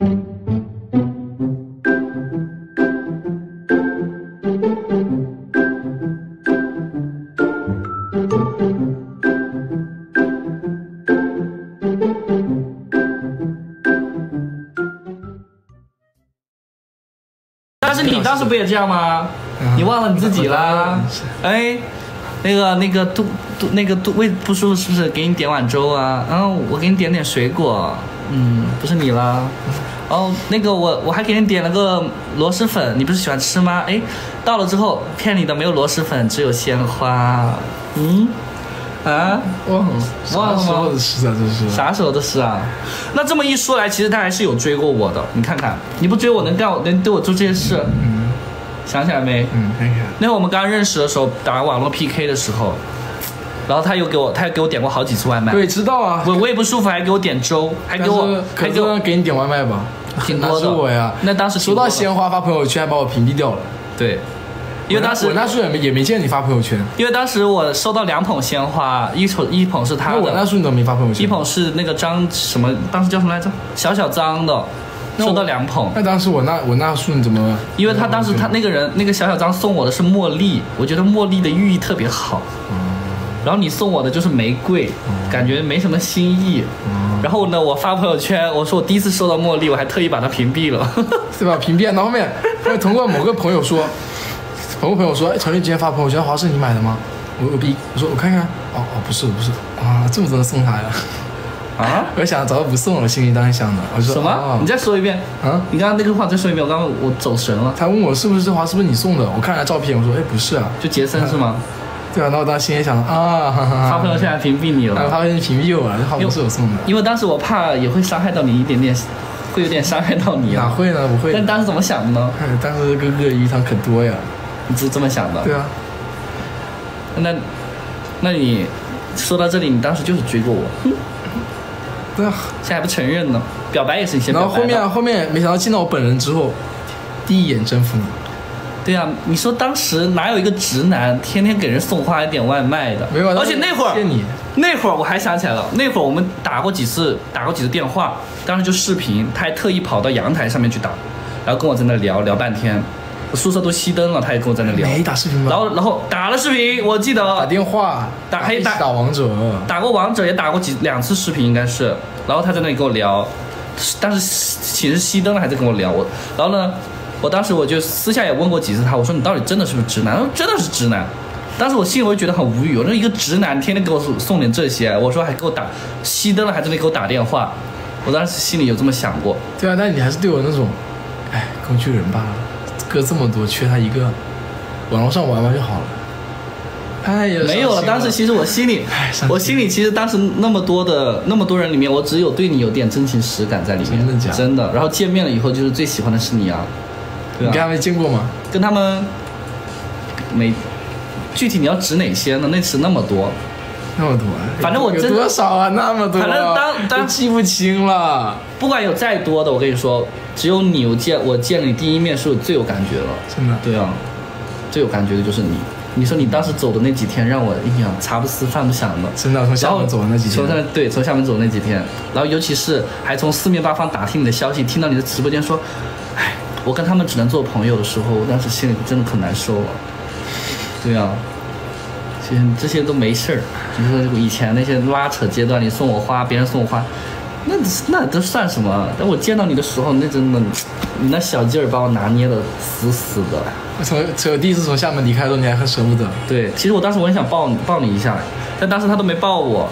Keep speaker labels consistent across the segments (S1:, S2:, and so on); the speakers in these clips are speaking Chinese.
S1: 但是你当时不也这样吗？你忘了你自己啦？哎，那个那个肚肚那个肚胃不舒服是不是？给你点碗粥啊？然后我给你点点水果。嗯，不是你啦。哦，那个我我还给你点了个螺蛳粉，你不是喜欢吃吗？哎，到了之后骗你的，没有螺蛳粉，只有鲜花。嗯，啊，
S2: 忘了
S1: 忘了吗
S2: 啥时候的事啊？这是
S1: 啥时候的事啊？那这么一说来，其实他还是有追过我的。你看看，你不追我能干能对我做这些事？
S2: 嗯
S1: 想起来没？
S2: 嗯，想起来
S1: 那会我们刚认识的时候，打网络 PK 的时候，然后他又给我，他又给我点过好几次外卖。
S2: 对，知道啊。
S1: 我胃不舒服还给我点粥，还给我还给我
S2: 给你点外卖吧，那
S1: 挺多的。
S2: 我呀。
S1: 那当时
S2: 收到鲜花发朋友圈，还把我屏蔽掉了。
S1: 对，因为当时
S2: 我那时候也没也没见你发朋友圈，
S1: 因为当时我收到两捧鲜花，一捧一捧是他
S2: 那我那，时候你都没发朋友圈。
S1: 一捧是那个张什么，当时叫什么来着？小小张的，
S2: 那
S1: 收到两捧。
S2: 那当时我那我那时候你怎么？
S1: 因为他当时他那个人那个小小张送我的是茉莉，我觉得茉莉的寓意特别好。然后你送我的就是玫瑰，感觉没什么新意。然后呢，我发朋友圈，我说我第一次收到茉莉，我还特意把它屏蔽了。
S2: 对吧？屏蔽，然后后面后面通过某个朋友说，某个朋友说，哎，陈丽今天发朋友圈，花是你买的吗？我我逼，我说我看看，哦哦，不是不是，啊，这么多人送他呀？
S1: 啊？
S2: 我想早就不送了，心里当时想的。我说
S1: 什么？
S2: 哦
S1: 你再说一遍。
S2: 啊？
S1: 你刚刚那个话再说一遍，我刚刚我走神了。
S2: 他问我是不是这花是不是你送的？我看了照片，我说哎不是啊，
S1: 就杰森是吗？
S2: 对啊，然后我当时心里想啊，哈哈哈
S1: 发朋友圈还屏蔽你了，
S2: 他们屏蔽我了，这号不是我送的，
S1: 因为当时我怕也会伤害到你一点点，会有点伤害到你啊。
S2: 哪会呢？不会
S1: 但。当时怎么想的呢？
S2: 哎当时哥哥鱼塘可多呀，
S1: 你是这么想的？
S2: 对啊，
S1: 那，那你说到这里，你当时就是追过我，
S2: 对啊。
S1: 现在还不承认呢？表白也是你先表白。
S2: 然后后面后面没想到见到我本人之后，第一眼征服你，
S1: 对啊，你说当时哪有一个直男天天给人送花还点外卖的？
S2: 没有啊
S1: 而且那会儿那会儿我还想起来了，那会儿我们打过几次，打过几次电话，当时就视频，他还特意跑到阳台上面去打，然后跟我在那聊聊半天，宿舍都熄灯了，他也跟我在那聊，
S2: 没打视频吗？
S1: 然后然后打了视频，我记得打
S2: 电话，
S1: 打还打
S2: 打王者，
S1: 打过王者，也打过几两次视频应该是，然后他在那里跟我聊，当时寝室熄灯了还在跟我聊我，然后呢，我当时我就私下也问过几次他，我说你到底真的是不是直男？他说真的是直男。当时我心里我就觉得很无语，我说一个直男天天给我送送点这些，我说还给我打熄灯了还在那里给我打电话，我当时心里有这么想过。
S2: 对啊，但你还是对我那种，哎，工具人罢了，歌这么多，缺他一个，网络上玩玩就好了。哎呀，
S1: 没有了，当时其实我心里我心里其实当时那么多的那么多人里面，我只有对你有点真情实感在里面，
S2: 真的假的
S1: 真的。然后见面了以后，就是最喜欢的是你啊，对啊，
S2: 你跟他们见过吗？
S1: 跟他们没具体你要指哪些呢？那次那么多，
S2: 那么多，有
S1: 反正我真的
S2: 多少啊？那么多，
S1: 反正当当
S2: 记不清了，
S1: 不管有再多的，我跟你说，只有你，我见我见了你第一面是我最有感觉了。
S2: 真的。
S1: 对啊，最有感觉的就是你。你说你当时走的那几天，让我印象茶不思饭不想的。
S2: 真的，从厦门走的那几天
S1: 从，厦门对，从厦门走那几天，然后尤其是还从四面八方打听你的消息，听到你的直播间说，哎，我跟他们只能做朋友的时候，我当时心里真的可难受了。对啊，其实这些都没事儿，就是说以前那些拉扯阶段，你送我花，别人送我花，那那都算什么？但我见到你的时候，那真的，你那小劲儿把我拿捏的死死的。
S2: 我从从第一次从厦门离开的时候，你还很舍不得。
S1: 对，其实我当时我很想抱你抱你一下，但当时他都没抱我，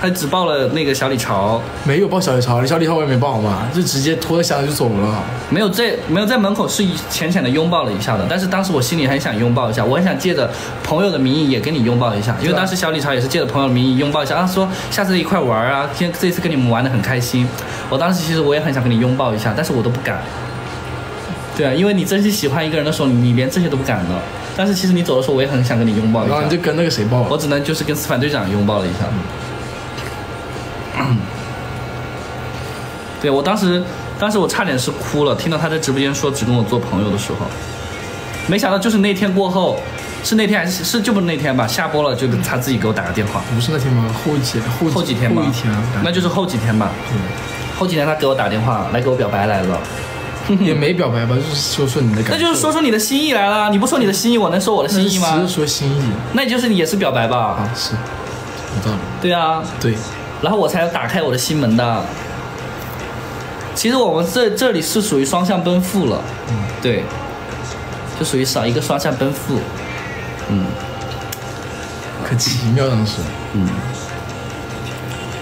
S1: 他只抱了那个小李潮，
S2: 没有抱小李潮，小李潮我也没抱嘛，就直接拖着箱子就走了。
S1: 没有在没有在门口是一浅浅的拥抱了一下的。但是当时我心里很想拥抱一下，我很想借着朋友的名义也跟你拥抱一下，因为当时小李潮也是借着朋友的名义拥抱一下啊，说下次一块玩啊，今天这次跟你们玩的很开心。我当时其实我也很想跟你拥抱一下，但是我都不敢。对啊，因为你真心喜欢一个人的时候，你你连这些都不敢的。但是其实你走的时候，我也很想跟你拥抱一下
S2: 然后你。就跟那个谁抱了，
S1: 我只能就是跟司凡队长拥抱了一下。对我当时，当时我差点是哭了，听到他在直播间说只跟我做朋友的时候，没想到就是那天过后，是那天还是是就不是那天吧？下播了就他自己给我打个电话，
S2: 不是那天吗？后几后
S1: 后几天吧，
S2: 后一天啊，
S1: 那就是后几天吧。
S2: 对
S1: 后几天他给我打电话来给我表白来了，
S2: 也 没表白吧，就是说说你的感受。
S1: 那就是说说你的心意来了。你不说你的心意，我能说我的心意吗
S2: 只
S1: 吗
S2: 是？说心意
S1: 那你就是也是表白吧？
S2: 啊，是有道理。
S1: 对啊，
S2: 对，
S1: 然后我才打开我的心门的。其实我们这这里是属于双向奔赴了，
S2: 嗯，
S1: 对，就属于少一个双向奔赴，嗯
S2: 可奇妙当时。
S1: 嗯。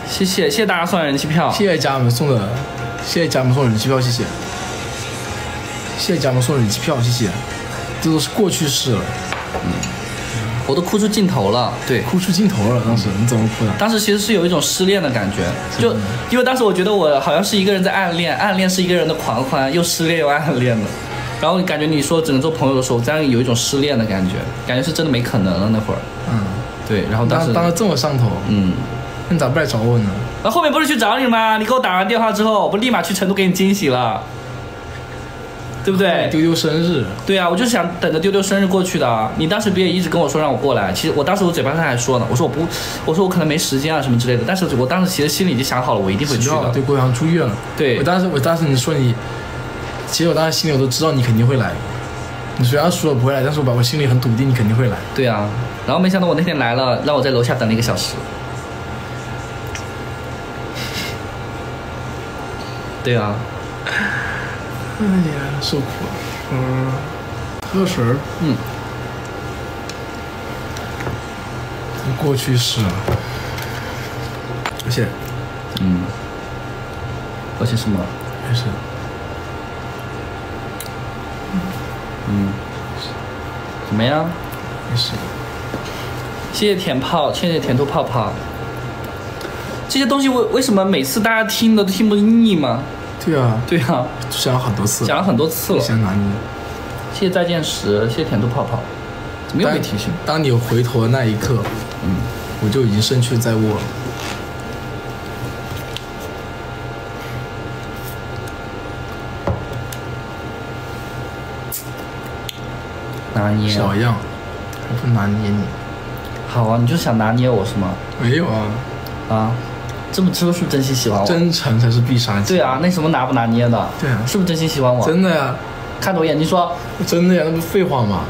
S1: 谢谢谢谢大家送的人气票，
S2: 谢谢家人们送的，谢谢家人们送的人气票，谢谢。谢谢家人们送的人气票，谢谢。这都是过去式了，
S1: 我都哭出镜头了，对。
S2: 哭出镜头了。当时你怎么哭的？
S1: 当时其实是有一种失恋的感觉，就因为当时我觉得我好像是一个人在暗恋，暗恋是一个人的狂欢，又失恋又暗恋的。然后感觉你说只能做朋友的时候，这样有一种失恋的感觉，感觉是真的没可能了那会儿。
S2: 嗯，
S1: 对，然后当时
S2: 当当时这么上头，
S1: 嗯，那
S2: 你咋不来找我呢？
S1: 那后后面不是去找你吗？你给我打完电话之后，我不立马去成都给你惊喜了，对不对？
S2: 丢丢生日，
S1: 对啊，我就是想等着丢丢生日过去的啊。你当时不也一直跟我说让我过来？其实我当时我嘴巴上还说呢，我说我不，我说我可能没时间啊什么之类的。但是我当时其实心里已经想好了，我一定会去的。
S2: 对，郭阳住院了。
S1: 对
S2: 我当时我当时你说你，其实我当时心里我都知道你肯定会来。你虽然说了不会来，但是我把我心里很笃定你肯定会来。
S1: 对啊，然后没想到我那天来了，让我在楼下等了一个小时。对啊，
S2: 哎呀，受苦了。嗯，喝水儿。
S1: 嗯，
S2: 过去式啊。而且
S1: 嗯，而且什么？
S2: 没事，
S1: 嗯，怎么样？
S2: 没事。
S1: 谢谢甜泡，谢谢甜兔泡泡。这些东西为为什么每次大家听的都听不腻吗？
S2: 对啊，
S1: 对啊，
S2: 讲了很多次，
S1: 讲了很多次了。
S2: 想拿你。
S1: 谢谢再见时，谢谢甜兔泡泡。怎么又被提醒？
S2: 当你回头的那一刻，
S1: 嗯，
S2: 我就已经胜券在握了。
S1: 拿捏啊
S2: 小样，还不拿捏你？
S1: 好啊，你就想拿捏我是吗？
S2: 没有啊，
S1: 啊，这么这是不是真心喜欢我？
S2: 真诚才是必杀技。
S1: 对啊，那什么拿不拿捏的？
S2: 对啊
S1: 是不是真心喜欢我？
S2: 真的呀，
S1: 看着我眼睛说，
S2: 真的呀，那不废话吗？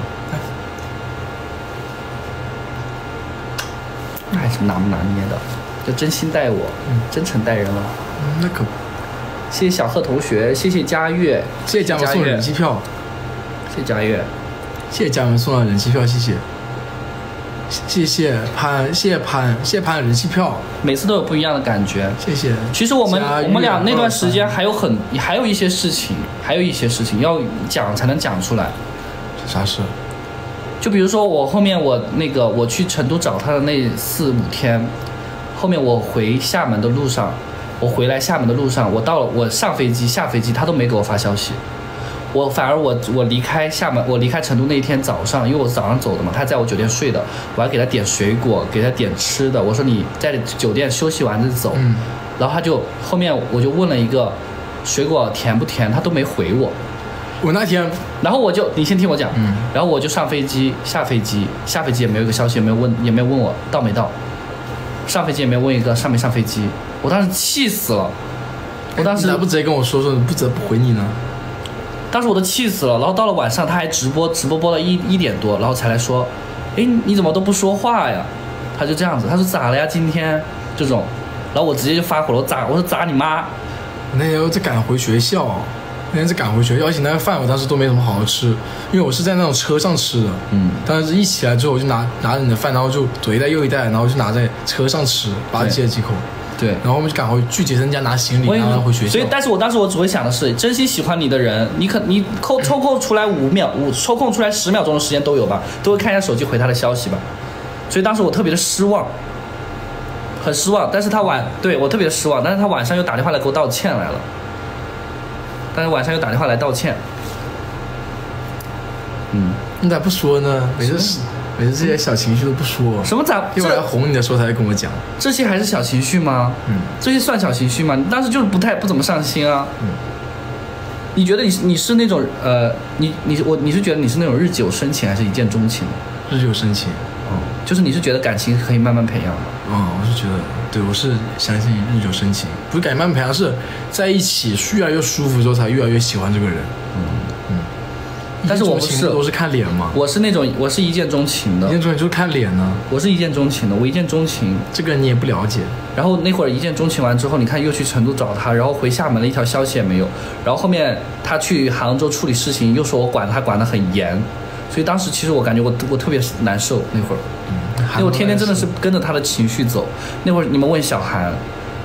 S1: 那还是拿不拿捏的？就真心待我，
S2: 嗯
S1: 真诚待人了。
S2: 嗯，那可不。
S1: 谢谢小贺同学，谢谢佳悦，
S2: 谢谢佳悦送的人气票，
S1: 谢谢佳悦。
S2: 谢谢家人们送的人气票，谢谢。谢谢潘，谢谢潘，谢谢潘的人气票，
S1: 每次都有不一样的感觉。
S2: 谢谢。
S1: 其实我们我们俩那段时间还有很还有一些事情，还有一些事情要讲才能讲出来。
S2: 啥事？
S1: 就比如说我后面我那个我去成都找他的那四五天，后面我回厦门的路上，我回来厦门的路上，我到了我上飞机下飞机，他都没给我发消息。我反而我我离开厦门，我离开成都那一天早上，因为我是早上走的嘛，他在我酒店睡的，我还给他点水果，给他点吃的。我说你在酒店休息完再走，
S2: 嗯
S1: 然后他就后面我就问了一个水果甜不甜，他都没回我。
S2: 我那天
S1: 然后我就你先听我讲，
S2: 嗯
S1: 然后我就上飞机，下飞机，下飞机也没有一个消息，也没有问，也没有问我到没到，上飞机也没有问一个上没上飞机，我当时气死了，我当时
S2: 你咋不直接跟我说说，不直接不回你呢？
S1: 当时我都气死了，然后到了晚上他还直播，直播播到一一点多，然后才来说，哎你怎么都不说话呀？他就这样子，他说咋了呀今天这种，然后我直接就发火了，我咋我说咋你妈？
S2: 我那天我在赶回学校，那天在赶回学校，而且那个饭我当时都没怎么好好吃，因为我是在那种车上吃的。
S1: 嗯，
S2: 但是一起来之后，我就拿拿着你的饭，然后就左一袋右一袋，然后就拿在车上吃，吧唧了几口，
S1: 对。
S2: 然后我们就赶回去杰森家拿行李，然后回学校。
S1: 所以，但是我当时我只会想的是，真心喜欢你的人，你可你扣抽空出来五秒，五抽空出来十秒钟的时间都有吧，都会看一下手机回他的消息吧。所以当时我特别的失望，很失望。但是他晚对我特别的失望，但是他晚上又打电话来给我道歉来了，但是晚上又打电话来道歉。嗯，
S2: 你咋不说呢？每次
S1: 什
S2: 每次这些小情绪都不说，
S1: 什么咋
S2: 一会儿来哄你的时候才跟我讲。
S1: 这些还是小情绪吗？
S2: 嗯，
S1: 这些算小情绪吗？你当时就是不太不怎么上心啊。
S2: 嗯。
S1: 你觉得你你是那种呃，你你我你是觉得你是那种日久生情还是一见钟情？
S2: 日久生情，
S1: 哦，就是你是觉得感情可以慢慢培养吗。
S2: 嗯，我是觉得，对我是相信日久生情，不是感情慢慢培养，是在一起越来越舒服之后才越来越喜欢这个人。嗯
S1: 但是我不是
S2: 一见钟情都是看脸嘛，
S1: 我是那种我是一见钟情的
S2: 一，见钟情就是看脸呢，
S1: 我是一见钟情的，我一见钟情。
S2: 这个你也不了解。
S1: 然后那会儿一见钟情完之后，你看又去成都找他，然后回厦门了一条消息也没有。然后后面他去杭州处理事情，又说我管他管得很严，所以当时其实我感觉我我特别难受那会儿，嗯因为我天天真的是跟着他的情绪走。那会儿你们问小韩，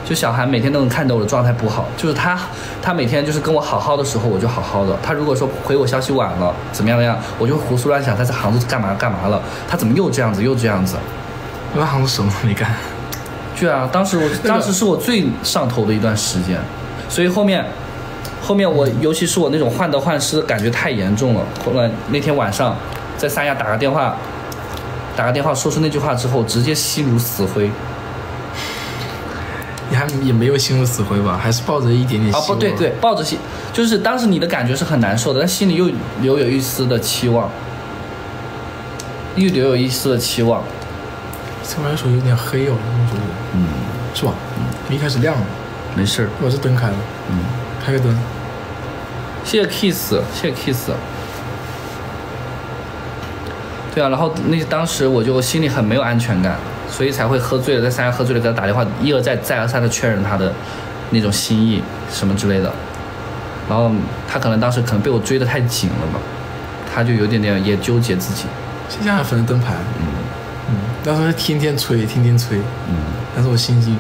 S1: 就小韩每天都能看到我的状态不好，就是他他每天就是跟我好好的时候我就好好的，他如果说回我消息晚了怎么样怎么样，我就胡思乱想他在杭州干嘛干嘛了，他怎么又这样子又这样子。
S2: 我在杭州什么都没干，
S1: 对啊，当时我 当时是我最上头的一段时间，所以后面后面我尤其是我那种患得患失的感觉太严重了。后来那天晚上在三亚打个电话，打个电话说出那句话之后，直接心如死灰。
S2: 你还也没有心如死灰吧？还是抱着一点点希
S1: 啊
S2: 望。
S1: 不对对，抱着心，就是当时你的感觉是很难受的，但心里又留有一丝的期望，又留有一丝的期望。
S2: 这玩意儿手有点黑哦，我觉得，
S1: 嗯，
S2: 是吧？嗯一开始亮了，
S1: 没事儿。
S2: 我这灯开了，
S1: 嗯，
S2: 开个灯。
S1: 谢谢 Kiss，谢谢 Kiss。对啊，然后那当时我就心里很没有安全感，所以才会喝醉了，在三亚喝醉了给他打电话，一而再再而三的确认他的那种心意什么之类的。然后他可能当时可能被我追得太紧了吧，他就有点点也纠结自己。
S2: 现在还分灯牌，
S1: 嗯
S2: 嗯，当时天天催，天天催，
S1: 嗯
S2: 但是我心惊，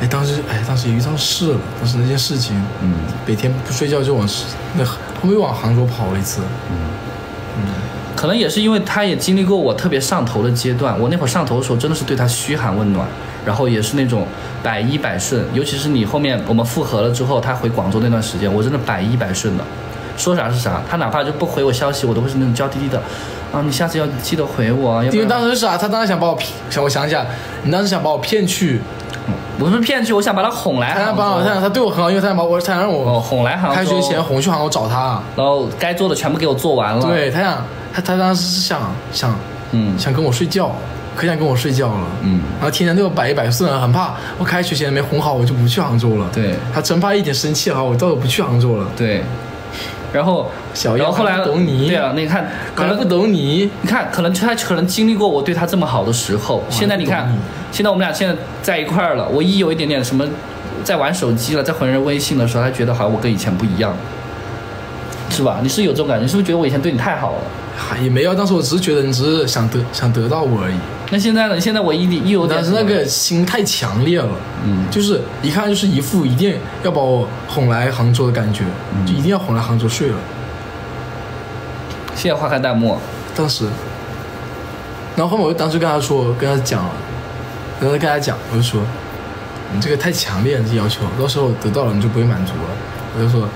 S2: 哎，当时哎，当时遇上事了，当时那件事情，
S1: 嗯
S2: 每天不睡觉就往那后面又往杭州跑了一次，嗯嗯
S1: 可能也是因为他也经历过我特别上头的阶段，我那会儿上头的时候真的是对他嘘寒问暖，然后也是那种百依百顺，尤其是你后面我们复合了之后，他回广州那段时间，我真的百依百顺的，说啥是啥，他哪怕就不回我消息，我都会是那种娇滴滴的，啊，你下次要记得回我啊，
S2: 因为当时是啥？他当时想把我骗，想我想想，你当时想把我骗去，
S1: 不是骗去，我想把他哄来
S2: 他想把我，他
S1: 州，
S2: 想他对我很好，因为他想把我，他想让
S1: 哦，
S2: 我
S1: 哄来杭州，
S2: 开学前哄去杭州找他，
S1: 然后该做的全部给我做完了，，
S2: 对他想他他当时是想想
S1: 嗯
S2: 想跟我睡觉，可想跟我睡觉了，
S1: 嗯
S2: 然后天天对我百依百顺，很怕我开学前没哄好，我就不去杭州了。
S1: 对
S2: 他真怕一点生气哈，我到时候不去杭州了。
S1: 对，然后
S2: 小样
S1: 然后后来
S2: 懂你
S1: 对啊，你看可能
S2: 不懂你，
S1: 你看，可能他可能经历过我对他这么好的时候，现在你看，现在我们俩现在在一块儿了，我一有一点点什么，在玩手机了，在回人微信的时候，他觉得好像我跟以前不一样，是吧？你是有这种感觉？你是不是觉得我以前对你太好了？
S2: 嗨也没有，当时我只是觉得你只是想得想得到我而已。
S1: 那现在呢？现在我一一有点
S2: 但是那个心太强烈了，
S1: 嗯
S2: 就是一看就是一副一定要把我哄来杭州的感觉，
S1: 嗯
S2: 就一定要哄来杭州睡了。
S1: 谢谢花开弹幕，
S2: 当时，然后后面我就当时跟他说，跟他讲了，然后跟他讲，我就说，你这个太强烈了，这要求，到时候得到了你就不会满足了。我就说，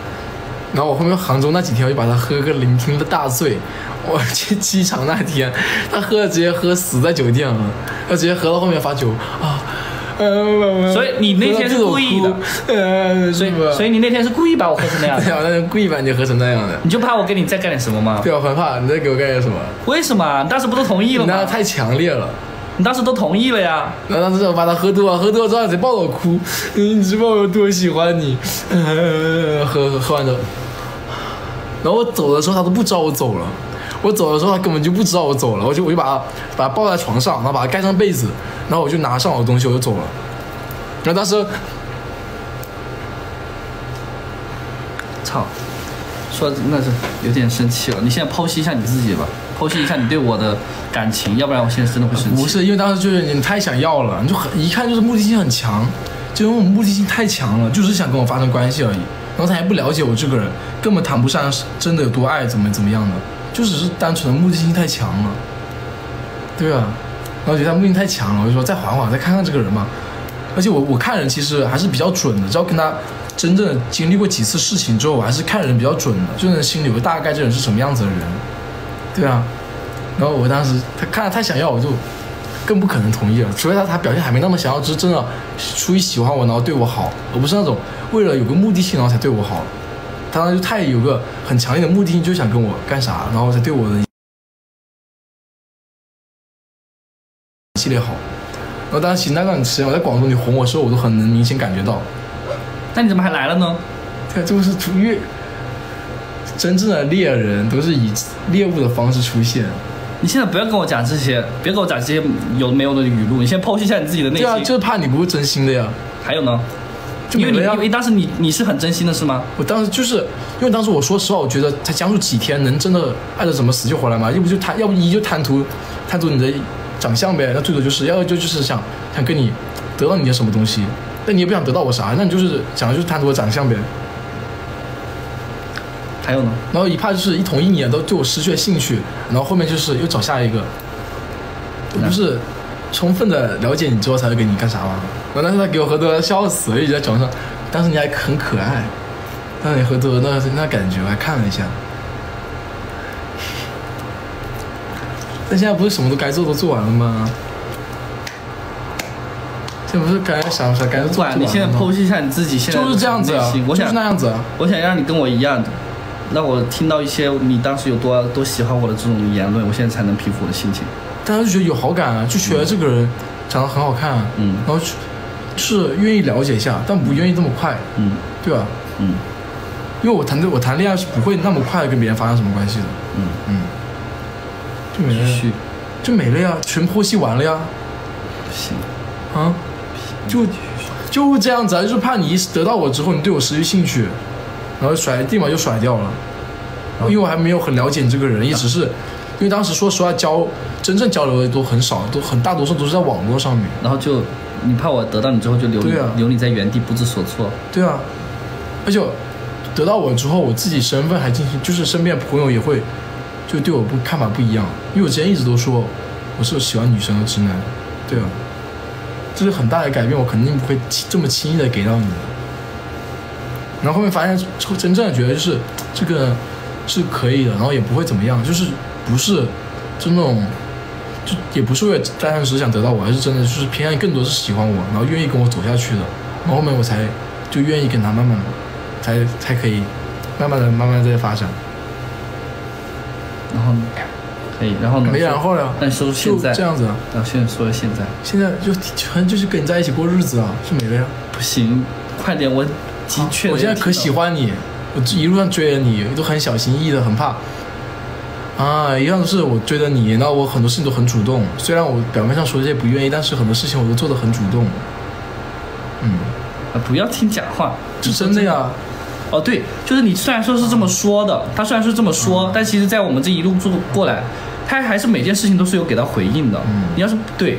S2: 然后我后面杭州那几天，我就把他喝个酩酊的大醉。我去机场那天，他喝了直接喝死在酒店了，他直接喝到后面发酒啊。呃，
S1: 所以你那天是故意的 所以所以你那天是故意把我喝成那样的
S2: 对啊，那天故意把你喝成那样的。
S1: 你就怕我跟你再干点什么吗？
S2: 对啊，我很怕你再给我干点什么，
S1: 为什么？当时不都同意了吗？
S2: 你那太强烈了。
S1: 你当时都同意了呀。
S2: 然后当时我把他喝多了，喝多了之后他直接抱着我哭，嗯你知道我有多喜欢你，呃 喝喝喝完之后，然后我走的时候他都不知道我走了，我走的时候他根本就不知道我走了，我就我就把他把他抱在床上，然后把他盖上被子，然后我就拿上我的东西我就走了，然后当时
S1: 操，说那是有点生气了。你现在剖析一下你自己吧，剖析一下你对我的感情，要不然我现在真的会生气。
S2: 不是因为当时就是你太想要了，你就很一看就是目的性很强，就因为我目的性太强了，就是想跟我发生关系而已。然后他还不了解我这个人，根本谈不上真的有多爱，怎么怎么样的，就只是单纯的目的性太强了。对啊，然后觉得他目的性太强了，我就说再缓缓，再看看这个人嘛。而且我我看人其实还是比较准的，只要跟他真正经历过几次事情之后，我还是看人比较准的，就能心里有个大概这人是什么样子的人。对啊，然后我当时他看他太想要，我就更不可能同意了，除非他他表现还没那么想要，只是真的出于喜欢我，然后对我好，而不是那种为了有个目的性然后才对我好。他当时就太有个很强烈的目的性，就想跟我干啥，然后才对我的系列好。然后当时那段时间我在广州，你哄我的时候，我都很能明显感觉到，
S1: 那你怎么还来了呢？
S2: 对，这不是出越真正的猎人都是以猎物的方式出现。
S1: 你现在不要跟我讲这些，别跟我讲这些有没有的语录，你先剖析一下你自己的内心
S2: 对啊，就是怕你不是真心的呀。
S1: 还有呢？因为你因为当时你你是很真心的是吗？
S2: 我当时就是因为当时我说实话，我觉得才相处几天，能真的爱的怎么死就活来吗？要不就贪，要不一就贪图贪图你的长相呗，那最多就是要就就是想想跟你得到你的什么东西，但你也不想得到我啥，那你就是想的就是贪图我长相呗。
S1: 还有呢？
S2: 然后一怕就是一同一年都对我失去了兴趣，然后后面就是又找下一个，不是充分的了解你之后才会给你干啥吗？然后当时他给我喝多了，笑死了，一直在床上，当时你还很可爱，当时你喝多了那那感觉我还看了一下，但现在不是什么都该做都做完了吗？现在不是该想啥该做做完了
S1: 你现在剖析一下你自己现在
S2: 就是这样子啊
S1: 内心，我
S2: 就
S1: 想
S2: 是那样子啊。
S1: 我想让你跟我一样的，让我听到一些你当时有多多喜欢我的这种言论，我现在才能平复我的心情。
S2: 大家就觉得有好感啊，就觉得这个人长得很好看、啊，
S1: 嗯。
S2: 然后是愿意了解一下，但不愿意这么快，
S1: 嗯。
S2: 对吧？
S1: 嗯。
S2: 因为我谈对我谈恋爱是不会那么快跟别人发生什么关系的，
S1: 嗯，
S2: 嗯，就没了呀，就没了呀，全剖析完了呀，
S1: 不行，
S2: 啊，就就这样子啊，就是怕你一得到我之后，你对我失去兴趣，然后甩立马就甩掉了，然后因为我还没有很了解你这个人，也只是因为当时说实话交真正交流的都很少，都很大多数都是在网络上面。
S1: 然后就你怕我得到你之后就留你、
S2: 对啊
S1: 留你在原地不知所措。
S2: 对啊，而且得到我之后，我自己身份还进行，就是身边朋友也会就对我不看法不一样，因为我之前一直都说我是喜欢女生的直男，对啊，这是很大的改变，我肯定不会轻这么轻易的给到你的。然后后面发现，真正的觉得就是这个是可以的，然后也不会怎么样，就是不是就那种。就也不是为了单纯想得到我，而是真的就是偏向更多是喜欢我，然后愿意跟我走下去的，然后后面我才就愿意跟他慢慢，才才可以慢慢的、慢慢的在发展。
S1: 然后呢可以，然后呢？
S2: 没然后了，
S1: 那你说说现在，
S2: 这样子啊。
S1: 然后现在说说现在，
S2: 现在就全就是跟你在一起过日子啊，是没了呀。
S1: 不行，快点，我的确，
S2: 我现在可喜欢你，我一路上追着你，都很小心翼翼的，很怕。啊，一样都是我追着你，然后我很多事情都很主动。虽然我表面上说这些不愿意，但是很多事情我都做的很主动。嗯，
S1: 啊不要听假话，
S2: 是真的呀。
S1: 哦，对，就是你虽然说是这么说的，他虽然是这么
S2: 嗯
S1: 说，但其实，在我们这一路做过来，他还是每件事情都是有给到回应的。
S2: 嗯
S1: 你要是对，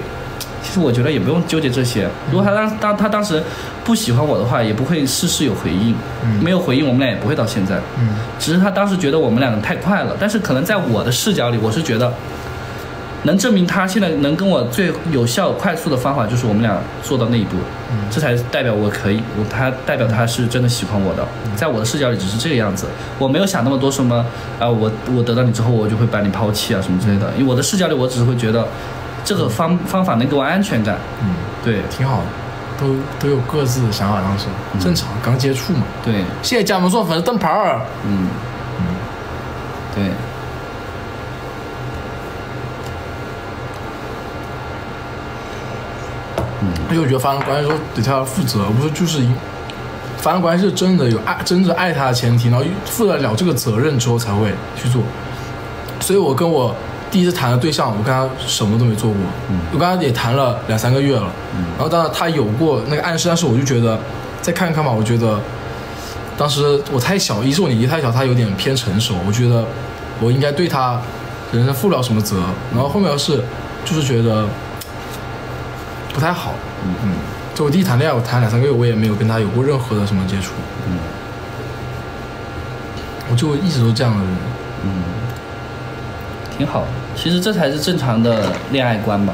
S1: 其实我觉得也不用纠结这些。如果他当当他当时不喜欢我的话，也不会事事有回应，
S2: 嗯。
S1: 没有回应，我们俩也不会到现在。
S2: 嗯。
S1: 只是他当时觉得我们两个太快了，但是可能在我的视角里，我是觉得能证明他现在能跟我最有效、快速的方法就是我们俩做到那一步，这才代表我可以，我他代表他是真的喜欢我的，在我的视角里只是这个样子，我没有想那么多什么啊、我我得到你之后我就会把你抛弃啊什么之类的，因为我的视角里我只是会觉得这个方方法能给我安全感，
S2: 嗯，
S1: 对。
S2: 挺好的，都都有各自的想法，当时正常，刚接触嘛。
S1: 对，
S2: 谢谢加盟做粉丝灯牌儿。
S1: 嗯对。
S2: 因为我觉得发生关系的时候对他负责，不是就是因发生关系是真的有爱，真的爱他的前提，然后负得了这个责任之后才会去做。所以我跟我第一次谈的对象，我跟他什么都没做过，我跟他也谈了两三个月了，然后当然他有过那个暗示，但是我就觉得再看看吧，我觉得当时我太小，一是我年纪太小，他有点偏成熟，我觉得我应该对他人生负不了什么责，然后后面是就是觉得不太好，嗯，就我第一谈恋爱，我谈两三个月，我也没有跟他有过任何的什么接触，
S1: 嗯。
S2: 我就一直都这样的人，
S1: 嗯，挺好的。其实这才是正常的恋爱观吧，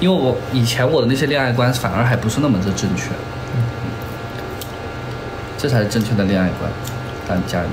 S1: 因为我以前我的那些恋爱观反而还不是那么的正确，这才是正确的恋爱观。但家里。